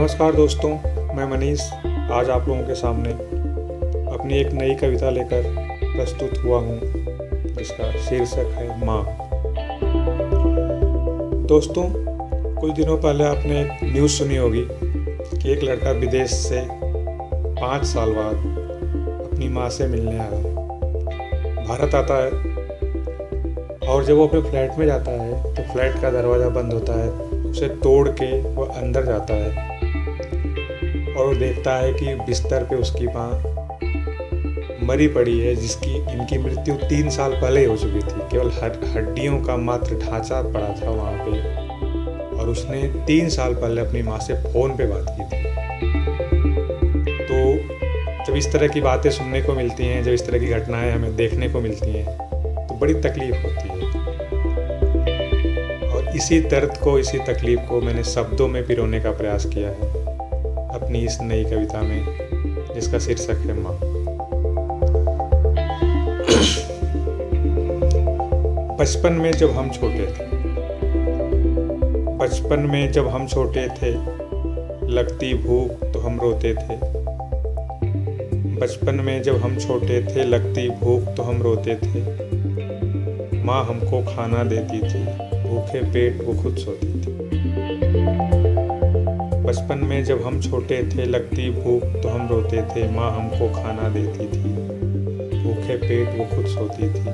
नमस्कार दोस्तों, मैं मनीष। आज आप लोगों के सामने अपनी एक नई कविता लेकर प्रस्तुत हुआ हूँ, जिसका शीर्षक है माँ। दोस्तों, कुछ दिनों पहले आपने एक न्यूज़ सुनी होगी कि एक लड़का विदेश से पाँच साल बाद अपनी माँ से मिलने आया। भारत आता है और जब वो अपने फ्लैट में जाता है तो फ्लैट का दरवाज़ा बंद होता है, उसे तोड़ के वह अंदर जाता है। और वो देखता है कि बिस्तर पे उसकी माँ मरी पड़ी है, जिसकी, इनकी मृत्यु तीन साल पहले हो चुकी थी। केवल हड्डियों का मात्र ढांचा पड़ा था वहाँ पे। और उसने तीन साल पहले अपनी माँ से फ़ोन पे बात की थी। तो जब इस तरह की बातें सुनने को मिलती हैं, जब इस तरह की घटनाएँ हमें देखने को मिलती हैं तो बड़ी तकलीफ़ होती है। और इसी दर्द को, इसी तकलीफ़ को मैंने शब्दों में पिरोने का प्रयास किया है। अपनी इस नई कविता में, जिसका शीर्षक है माँ। बचपन में जब हम छोटे थे, बचपन में जब हम छोटे थे, लगती भूख तो हम रोते थे। बचपन में जब हम छोटे थे, लगती भूख तो हम रोते थे। माँ हमको खाना देती थी, भूखे पेट वो खुद सोती थी। बचपन में जब हम छोटे थे, लगती भूख तो हम रोते थे। माँ हमको खाना देती थी। भूखे पेट वो खुद सोती थी।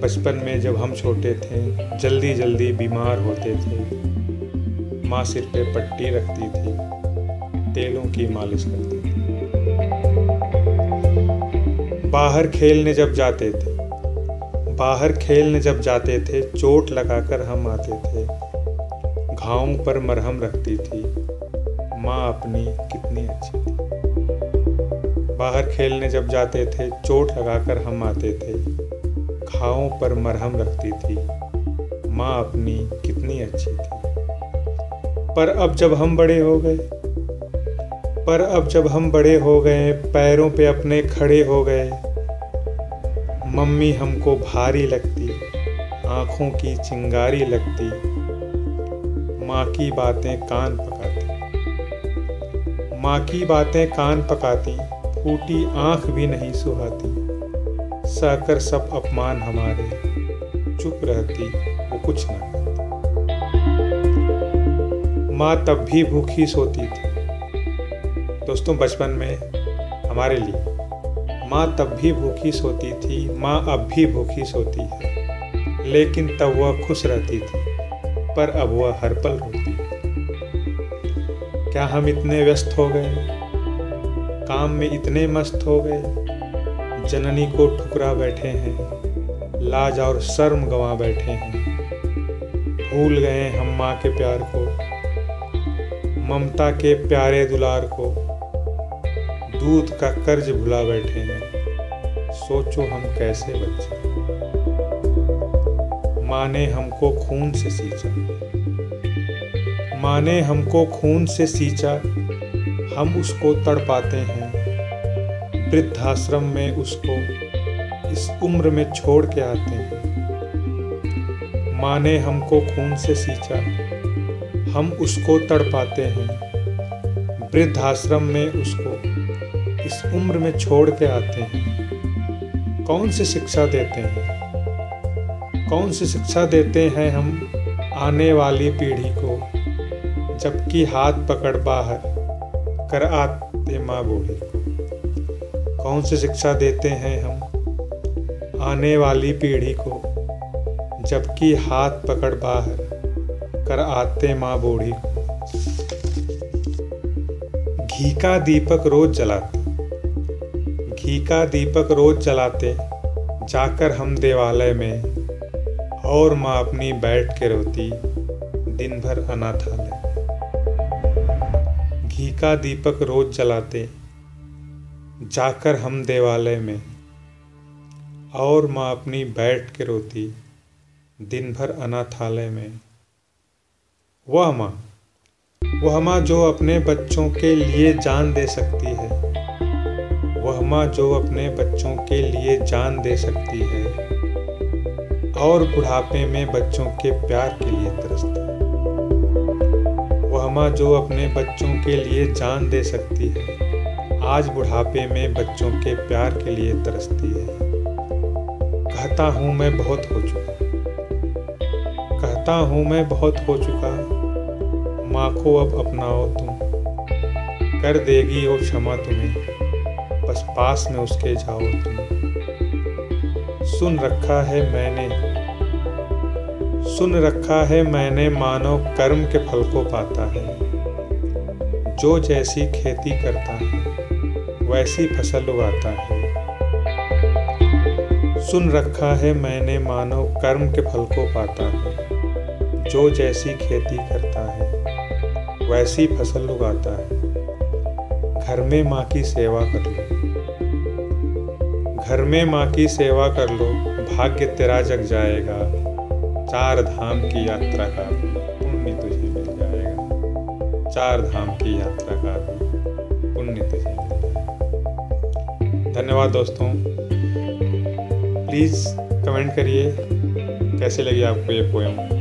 बचपन में जब हम छोटे थे, जल्दी जल्दी बीमार होते थे। माँ सिर पे पट्टी रखती थी। तेलों की मालिश करती थी। बाहर खेलने जब जाते थे, बाहर खेलने जब जाते थे, चोट लगाकर हम आते थे। घावों पर मरहम रखती थी। माँ अपनी कितनी अच्छी थी। बाहर खेलने जब जाते थे, चोट लगाकर हम आते थे। घावों पर मरहम रखती थी। माँ अपनी कितनी अच्छी थी। पर अब जब हम बड़े हो गए, पर अब जब हम बड़े हो गए, पैरों पे अपने खड़े हो गए, मम्मी हमको भारी लगती, आँखों की चिंगारी लगती। माँ की बातें कान पकाती। माँ की बातें कान पकाती फूटी आँख भी नहीं सुहाती। सहकर सब अपमान हमारे, चुप रहती, वो कुछ ना कहती। माँ तब भी भूखी सोती थी। दोस्तों, बचपन में हमारे लिए माँ तब भी भूखी सोती थी, माँ अब भी भूखी सोती है। लेकिन तब वह खुश रहती थी। पर अब वह हर पल रोती है। क्या हम इतने व्यस्त हो गए काम में इतने मस्त हो गए जननी को ठुकरा बैठे हैं। लाज और शर्म गंवा बैठे हैं। भूल गए हम माँ के प्यार को। ममता के प्यारे दुलार को। दूध का कर्ज भुला बैठे हैं। सोचो हम कैसे बच्चे माँ ने हमको खून से सींचा। माँ ने हमको खून से सींचा, हम उसको तड़ पाते हैं। वृद्धाश्रम में उसको इस उम्र में छोड़ के आते हैं। माँ ने हमको खून से सींचा, हम उसको तड़ पाते हैं। वृद्धाश्रम में उसको इस उम्र में छोड़ के आते हैं। कौन सी शिक्षा देते हैं? कौन सी शिक्षा देते हैं हम आने वाली पीढ़ी को, जबकि हाथ पकड़ बाहर कर आते माँ बूढ़ी को? कौन सी शिक्षा देते हैं हम आने वाली पीढ़ी को, जबकि हाथ पकड़ बाहर कर आते माँ बूढ़ी को? घी का दीपक रोज जलाते, घी का दीपक रोज जलाते, जाकर हम देवालय में और माँ अपनी बैठ के रोती दिन भर अनाथालय घी का दीपक रोज जलाते, जाकर हम देवालय में। और माँ अपनी बैठ के रोती दिन भर अनाथालय में। वह माँ वह माँ जो अपने बच्चों के लिए जान दे सकती है। वह माँ जो अपने बच्चों के लिए जान दे सकती है। और बुढ़ापे में बच्चों के प्यार के लिए तरसती वह माँ जो अपने बच्चों के लिए जान दे सकती है, आज बुढ़ापे में बच्चों के प्यार के लिए तरसती है। कहता हूँ मैं बहुत हो चुका कहता हूँ मैं बहुत हो चुका माँ को अब अपनाओ तुम। कर देगी वो क्षमा तुम्हें। बस पास में उसके जाओ तुम। सुन रखा है मैंने सुन रखा है मैंने मानव कर्म के फल को पाता है। जो जैसी खेती करता है, वैसी फ़सल उगाता है। सुन रखा है मैंने मानव कर्म के फल को पाता है। जो जैसी खेती करता है, वैसी फ़सल उगाता है। घर में माँ की सेवा कर लो। घर में माँ की सेवा कर लो, भाग्य तेरा जग जाएगा। चार धाम की यात्रा का भी पुण्य तुझे मिल जाएगा। चार धाम की यात्रा का भी पुण्य तुझे मिल जाएगा। धन्यवाद दोस्तों। प्लीज़ कमेंट करिए, कैसे लगी आपको ये पोएम